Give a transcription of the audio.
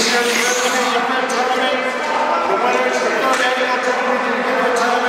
this year's European Tournament. The winner is the third annual tournament